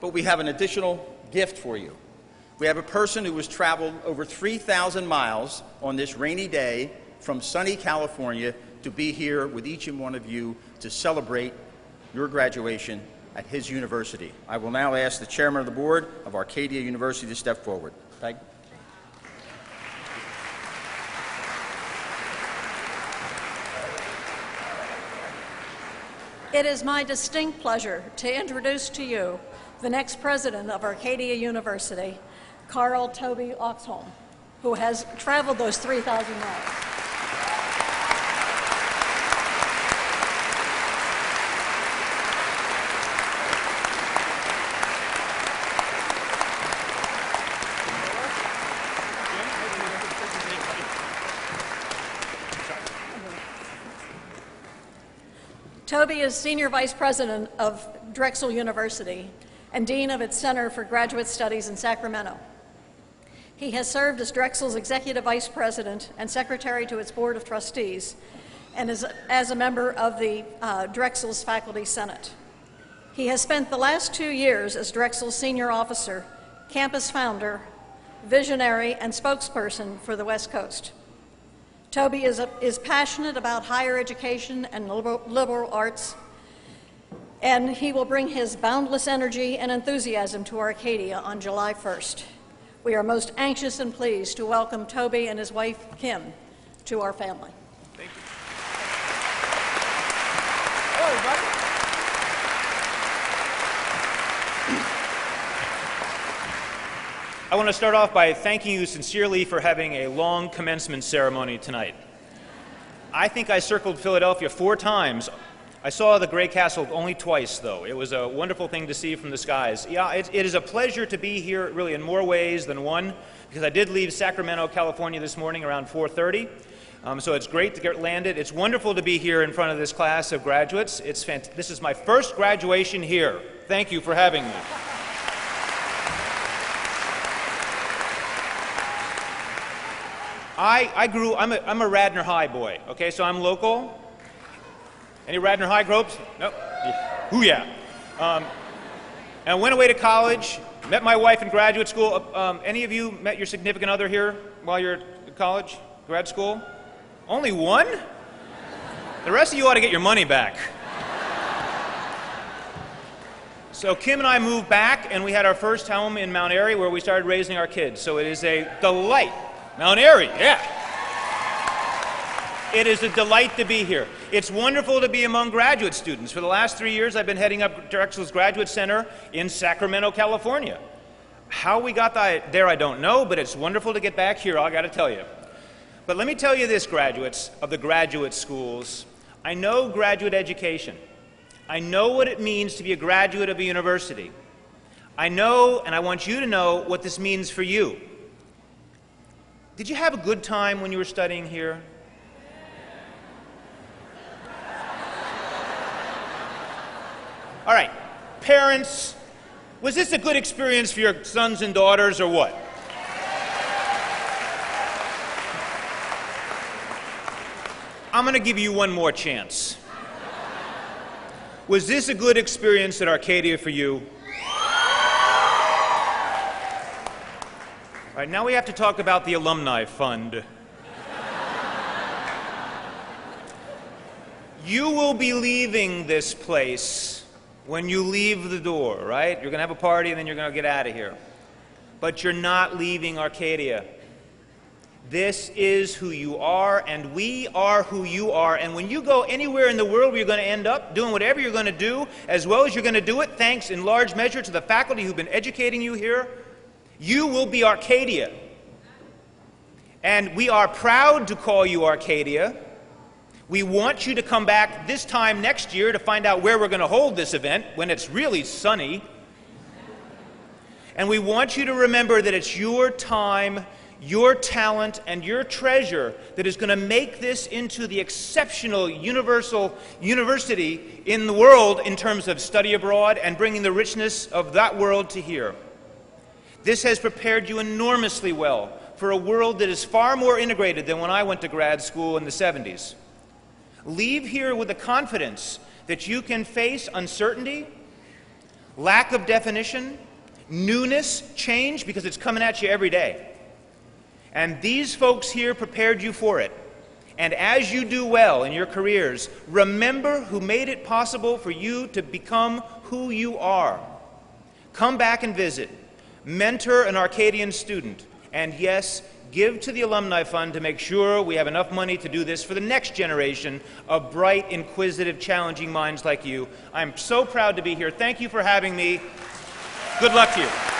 but we have an additional gift for you. We have a person who has traveled over 3,000 miles on this rainy day from sunny California to be here with each and one of you to celebrate your graduation at his university. I will now ask the chairman of the board of Arcadia University to step forward. Peg. It is my distinct pleasure to introduce to you the next president of Arcadia University, Carl Tobey Oxholm, who has traveled those 3,000 miles. Tobey is Senior Vice President of Drexel University and Dean of its Center for Graduate Studies in Sacramento. He has served as Drexel's Executive Vice President and Secretary to its Board of Trustees and is as a member of the uh, Drexel's Faculty Senate. He has spent the last two years as Drexel's Senior Officer, Campus Founder, Visionary, and Spokesperson for the West Coast. Tobey is, a, is passionate about higher education and liberal, liberal arts, and he will bring his boundless energy and enthusiasm to Arcadia on July 1st. We are most anxious and pleased to welcome Tobey and his wife, Kim, to our family. Thank you. Hello, everybody. I want to start off by thanking you sincerely for having a long commencement ceremony tonight. I think I circled Philadelphia four times. I saw the Gray Castle only twice, though. It was a wonderful thing to see from the skies. Yeah, it, it is a pleasure to be here, really, in more ways than one, because I did leave Sacramento, California this morning around 4:30. Um, so it's great to get landed. It's wonderful to be here in front of this class of graduates. It's fant- this is my first graduation here. Thank you for having me. I, I grew, I'm a, I'm a Radnor High boy, okay, so I'm local. Any Radnor High groups? Nope. Yeah. Ooh, yeah. Um, and I went away to college, met my wife in graduate school. Uh, Um, any of you met your significant other here while you're at college, grad school? Only one? The rest of you ought to get your money back. So Kim and I moved back, and we had our first home in Mount Airy where we started raising our kids. So it is a delight. Mount Airy, yeah. It is a delight to be here. It's wonderful to be among graduate students. For the last three years, I've been heading up Drexel's Graduate Center in Sacramento, California. How we got there, I don't know, but it's wonderful to get back here, I got to tell you. But let me tell you this, graduates of the graduate schools. I know graduate education. I know what it means to be a graduate of a university. I know, and I want you to know, what this means for you. Did you have a good time when you were studying here? All right, parents, was this a good experience for your sons and daughters or what? I'm going to give you one more chance. Was this a good experience at Arcadia for you? All right, now we have to talk about the Alumni Fund. you will be leaving this place when you leave the door, right? You're going to have a party and then you're going to get out of here. But you're not leaving Arcadia. This is who you are, and we are who you are. And when you go anywhere in the world where you're going to end up doing whatever you're going to do, as well as you're going to do it, thanks in large measure to the faculty who've been educating you here, you will be Arcadia. And we are proud to call you Arcadia. We want you to come back this time next year to find out where we're going to hold this event when it's really sunny. And we want you to remember that it's your time, your talent, and your treasure that is going to make this into the exceptional universal university in the world in terms of study abroad and bringing the richness of that world to here. This has prepared you enormously well for a world that is far more integrated than when I went to grad school in the 70s. Leave here with the confidence that you can face uncertainty, lack of definition, newness, change, because it's coming at you every day. And these folks here prepared you for it. And as you do well in your careers, remember who made it possible for you to become who you are. Come back and visit. Mentor an Arcadian student. And yes, give to the Alumni Fund to make sure we have enough money to do this for the next generation of bright, inquisitive, challenging minds like you. I'm so proud to be here. Thank you for having me. Good luck to you.